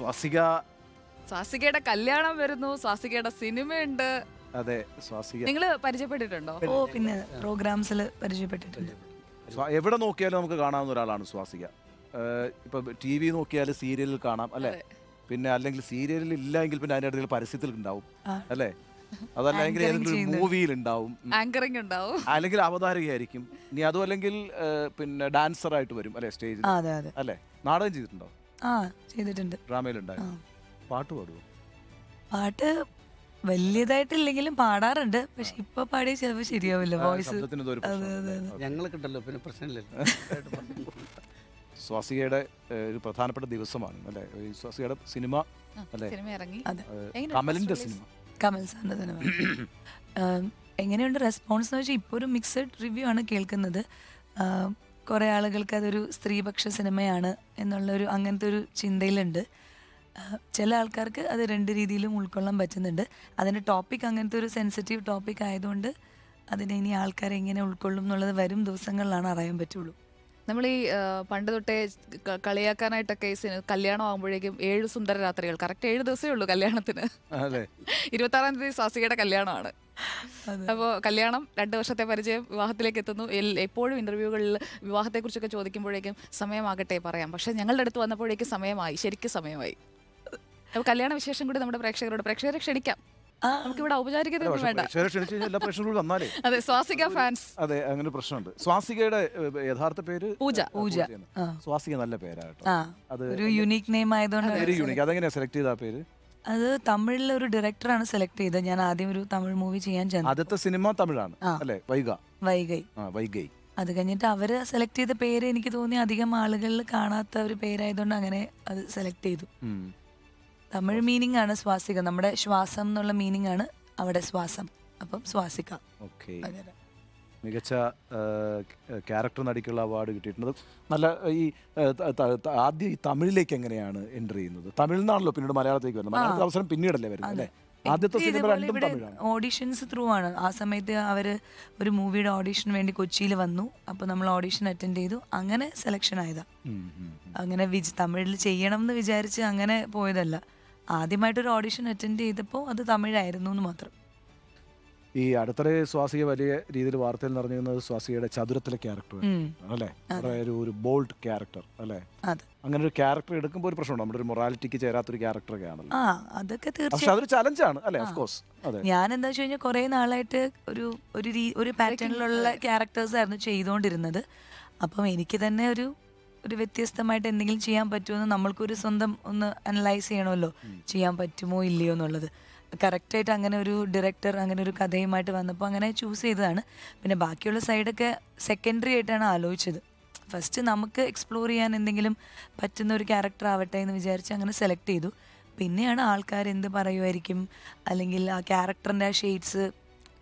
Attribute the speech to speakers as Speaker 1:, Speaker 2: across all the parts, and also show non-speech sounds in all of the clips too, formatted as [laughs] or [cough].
Speaker 1: സ്വാസിക.
Speaker 2: സ്വാസികയുടെ കല്യാണം വരുന്നു സ്വാസികയുടെ സിനിമയുണ്ട്.
Speaker 1: അതെ സ്വാസിക.
Speaker 2: നിങ്ങൾ പരിചയപ്പെട്ടിട്ടുണ്ടോ?
Speaker 3: ഓ പിന്നെ പ്രോഗ്രാംസിൽ പരിചയപ്പെട്ടിട്ടുണ്ട്.
Speaker 1: എവിടെ നോക്കിയാലും നമുക്ക് കാണാവുന്ന ഒരാളാണ് സ്വാസിക. ഇപ്പൊ ടി വി നോക്കിയാൽ സീരിയലിൽ കാണാം അല്ലെ? പിന്നെ അല്ലെങ്കിൽ സീരിയലിൽ ഇല്ലെങ്കിൽ പിന്നെ അതിന്റെ ഇടയിൽ പരസ്യത്തിൽ ഉണ്ടാവും അല്ലെ? അതല്ലെങ്കിൽ ഏതെങ്കിലും മൂവിയിൽ ഉണ്ടാവും.
Speaker 2: ആങ്കറിംഗ് ഉണ്ടാവും.
Speaker 1: അല്ലെങ്കിൽ അവതാരകയായിരിക്കും. ഇനി അതും അല്ലെങ്കിൽ പിന്നെ ഡാൻസർ ആയിട്ട് വരും അല്ലെ സ്റ്റേജിൽ.
Speaker 3: അതെ അതെ.
Speaker 1: അല്ലെ? നാടകം ചെയ്തിട്ടുണ്ടോ?
Speaker 3: ആ ചെയ്തിട്ടുണ്ട്. ഡ്രാമയിലുണ്ടായിരുന്നു
Speaker 1: പാട്ട് പാടുവോ?
Speaker 3: പാട്ട് വലിയതായിട്ടില്ലെങ്കിലും പാടാറുണ്ട്. പക്ഷെ ഇപ്പൊ പാടിയ ചിലപ്പോൾ ശരിയാവില്ല. വോയിസ്
Speaker 4: ഞങ്ങൾക്ക് ഉണ്ടല്ലോ പിന്നെ പ്രശ്നമില്ലല്ലോ. [laughs]
Speaker 1: സ്വാസികയുടെ ഒരു പ്രധാനപ്പെട്ട ദിവസമാണ് അല്ലെ? സ്വാസികയുടെ സിനിമ അല്ലേ?
Speaker 2: സിനിമ ഇറങ്ങി.
Speaker 3: അതെ.
Speaker 2: എങ്ങനെയുണ്ട്
Speaker 1: കമലിന്റെ സിനിമ?
Speaker 3: കമൽ സാറിന്റെ സിനിമ. [clears throat] എങ്ങനെയുണ്ട് റെസ്പോൺസ് എന്ന് വെച്ചാൽ ഇപ്പോൾ ഒരു മിക്സഡ് റിവ്യൂ ആണ് കേൾക്കുന്നത്. കുറേ ആളുകൾക്ക് അതൊരു സ്ത്രീപക്ഷ സിനിമയാണ് എന്നുള്ളൊരു അങ്ങനത്തെ ഒരു ചിന്തയിലുണ്ട്. ചില ആൾക്കാർക്ക് അത് രണ്ട് രീതിയിലും ഉൾക്കൊള്ളാൻ പറ്റുന്നുണ്ട്. അതിന്റെ ടോപ്പിക് അങ്ങനത്തെ ഒരു സെൻസിറ്റീവ് ടോപ്പിക് ആയതുകൊണ്ട് അതിനെ ഇനി ആൾക്കാരെ എങ്ങനെ ഉൾക്കൊള്ളും എന്നുള്ളത് വരും ദിവസങ്ങളിലാണ് അറിയാൻ പറ്റുള്ളൂ.
Speaker 2: നമ്മൾ ഈ പണ്ട് തൊട്ടേ കളിയാക്കാനായിട്ടൊക്കെ ഈ സിനിമ കല്യാണം ആകുമ്പോഴേക്കും ഏഴ് സുന്ദര രാത്രികൾ. കറക്റ്റ് ഏഴ് ദിവസമേ ഉള്ളൂ കല്യാണത്തിന്.
Speaker 1: അതെ. [laughs]
Speaker 2: ഇരുപത്തി ആറാം തീയതി സ്വാസികയുടെ കല്യാണമാണ്. അപ്പോൾ കല്യാണം രണ്ട് വർഷത്തെ പരിചയം വിവാഹത്തിലേക്ക് എത്തുന്നു എപ്പോഴും ഇന്റർവ്യൂകളിൽ വിവാഹത്തെക്കുറിച്ചൊക്കെ ചോദിക്കുമ്പോഴേക്കും സമയമാകട്ടെ പറയാം. പക്ഷേ ഞങ്ങളുടെ അടുത്ത് വന്നപ്പോഴേക്കും സമയമായി. ശരിക്കും സമയമായി. അപ്പോൾ കല്യാണ വിശേഷം കൂടി നമ്മുടെ പ്രേക്ഷകരോട് പ്രേക്ഷകരെ ക്ഷണിക്കാം. നമുക്കിവിടെ ഔപചാരികതയൊന്നും വേണ്ട. അതെ സ്വാസിക ഫാൻസ്
Speaker 1: അതെ അങ്ങനെ പ്രശ്നമുണ്ട്. സ്വാസികയുടെ യഥാർത്ഥ പേര്
Speaker 2: പൂജ.
Speaker 3: പൂജ.
Speaker 1: സ്വാസിക നല്ല പേരാട്ടോ അത്
Speaker 3: ഒരു യുണീക് നെയിം ആയതുകൊണ്ട്
Speaker 1: യൂണിക് അതെങ്ങനെയാ സെലക്ട് ചെയ്ത പേര്?
Speaker 3: അത് തമിഴിലെ ഒരു ഡയറക്ടറാണ് സെലക്ട് ചെയ്തത്. ഞാൻ ആദ്യം ഒരു തമിഴ് മൂവി ചെയ്യാൻ ചെന്നു.
Speaker 1: ആദ്യത്തെ സിനിമ തമിഴാണ്
Speaker 3: ആ.
Speaker 1: അല്ലെ? വൈഗ.
Speaker 3: വൈകൈ
Speaker 1: ആ വൈഗൈ.
Speaker 3: അത് കഴിഞ്ഞിട്ട് അവർ സെലക്ട് ചെയ്ത പേര് എനിക്ക് തോന്നി അധികം ആളുകളിൽ കാണാത്ത ഒരു പേരായതുകൊണ്ട് അങ്ങനെ അത് സെലക്ട് ചെയ്തു.
Speaker 1: ഉം.
Speaker 3: തമിഴ് മീനിങ് ആണ് സ്വാസിക നമ്മുടെ ശ്വാസം എന്നുള്ള മീനിങ് ആണ് അവിടെ ശ്വാസം. അപ്പം സ്വാസിക
Speaker 1: ഓക്കേ.
Speaker 3: അങ്ങനെ.
Speaker 1: മികച്ച ക്യാരക്ടർ നടിക്കുള്ള അവാർഡ് കിട്ടിയിട്ടുണ്ട്. നല്ല ഈ ആദ്യം ഈ തമിഴിലേക്ക് എങ്ങനെയാണ് എന്റർ ചെയ്യുന്നത്? തമിഴിൽ നിന്നാണല്ലോ പിന്നീട് മലയാളത്തേക്ക് വരുന്നത്. മലയാളത്തിൽ അവസരം പിന്നീടല്ലേ വരുന്നത് അല്ലേ? ആദ്യത്തെ സിനിമ രണ്ടും തമിഴാണ്.
Speaker 3: ഓഡിഷൻസ് ത്രൂ ആണ്. ആ സമയത്ത് അവർ ഒരു മൂവിയുടെ ഓഡീഷന് വേണ്ടി കൊച്ചിയിൽ വന്നു. അപ്പോൾ നമ്മൾ ഓഡീഷൻ അറ്റൻഡ് ചെയ്തു. അങ്ങനെ സെലക്ഷൻ ആയതാ. അങ്ങനെ വിജ് തമിഴിൽ ചെയ്യണം എന്ന് വിചാരിച്ച് അങ്ങനെ പോയതല്ല. ആദ്യമായിട്ടൊരു ഓഡീഷൻ അറ്റൻഡ് ചെയ്തപ്പോൾ അത് തമിഴായിരുന്നു എന്ന് മാത്രം.
Speaker 1: ഈ അടുത്തിടെ സ്വാസിക വലിയ രീതിയിൽ വാർത്തയിൽ നിറഞ്ഞിരുന്നത് സ്വാസികയുടെ ചതുരത്തിലെ ക്യാരക്ടർ. അല്ലേ? ഒരു ഒരു ബോൾഡ് ക്യാരക്ടർ അല്ലേ?
Speaker 3: അതെ.
Speaker 1: അങ്ങനെ ഒരു ക്യാരക്ടർ എടുക്കുമ്പോൾ ഒരു പ്രശ്നമുണ്ട്. നമ്മുടെ ഒരു മൊറാലിറ്റിക്ക് ചേരാത്തൊരു ക്യാരക്ടറൊക്കെ ആണല്ലോ.
Speaker 3: ആ അതൊക്കെ തീർച്ചയായും.
Speaker 1: അതൊരു ചലഞ്ചാണ് അല്ലേ? ഓഫ് കോഴ്സ് അതെ.
Speaker 3: ഞാൻ എന്താ വെച്ച് കഴിഞ്ഞാൽ കുറെ നാളായിട്ട് ഒരു ഒരു ഒരു പാറ്റേണിലുള്ള ക്യാരക്ടേഴ്സ് ആയിരുന്നു ചെയ്തുകൊണ്ടിരുന്നത് അപ്പം എനിക്ക് തന്നെ ഒരു ഒരു വ്യത്യസ്തമായിട്ട് എന്തെങ്കിലും ചെയ്യാൻ പറ്റുമോ പറ്റുമെന്ന് നമ്മൾക്കൊരു സ്വന്തം ഒന്ന് അനലൈസ് ചെയ്യണമല്ലോ. ചെയ്യാൻ പറ്റുമോ ഇല്ലയോ എന്നുള്ളത്. കറക്റ്റായിട്ട് അങ്ങനെ ഒരു ഡയറക്ടർ അങ്ങനെ ഒരു കഥയുമായിട്ട് വന്നപ്പോൾ അങ്ങനെ ചൂസ് ചെയ്തതാണ്. പിന്നെ ബാക്കിയുള്ള സൈഡൊക്കെ സെക്കൻഡറി ആയിട്ടാണ് ആലോചിച്ചത്. ഫസ്റ്റ് നമുക്ക് എക്സ്പ്ലോർ ചെയ്യാൻ എന്തെങ്കിലും പറ്റുന്ന ഒരു ക്യാരക്ടർ ആവട്ടെ എന്ന് വിചാരിച്ച് അങ്ങനെ സെലക്ട് ചെയ്തു. പിന്നെയാണ് ആൾക്കാർ എന്ത് പറയുമായിരിക്കും? അല്ലെങ്കിൽ ആ ക്യാരക്ടറിന്റെ ആ ഷെയ്ഡ്സ്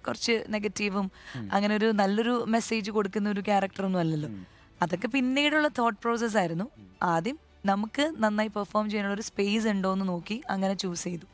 Speaker 3: കുറച്ച് നെഗറ്റീവും അങ്ങനെ ഒരു നല്ലൊരു മെസ്സേജ് കൊടുക്കുന്ന ഒരു ക്യാരക്ടറൊന്നും അല്ലല്ലോ. അതൊക്കെ പിന്നീടുള്ള തോട്ട് പ്രോസസ് ആയിരുന്നു. ആദ്യം നമുക്ക് നന്നായി പെർഫോം ചെയ്യാനുള്ള ഒരു സ്പേസ് ഉണ്ടോ എന്ന് നോക്കി അങ്ങനെ ചൂസ് ചെയ്തു.